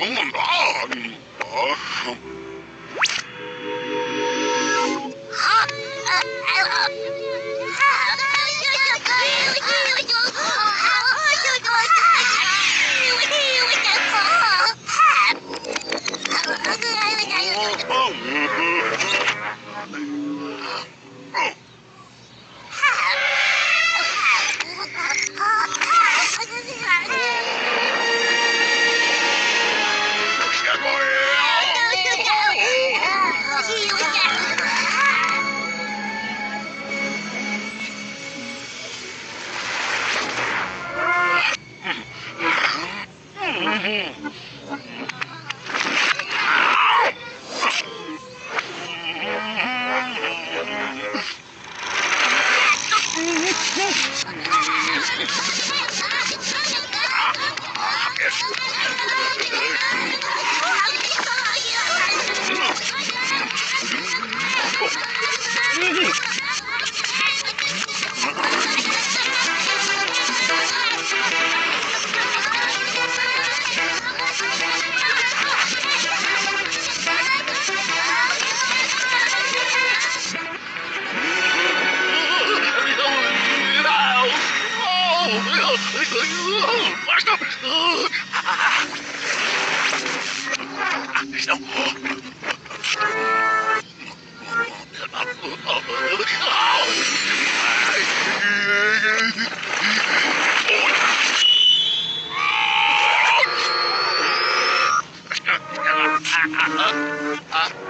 Wohnwagen. Ach. Thank Ah.